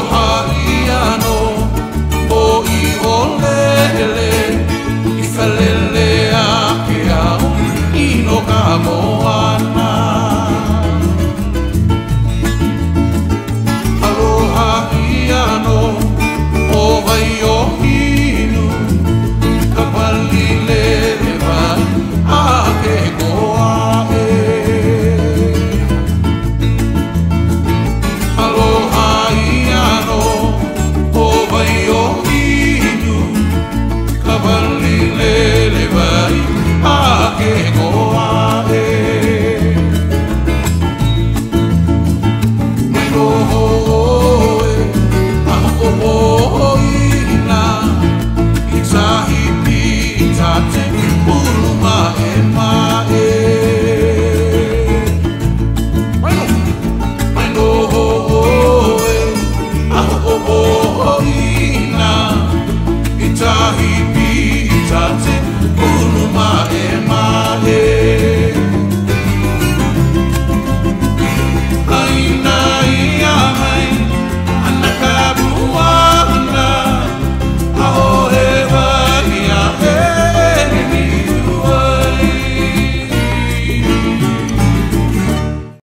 heart. Chati Unuma mahe.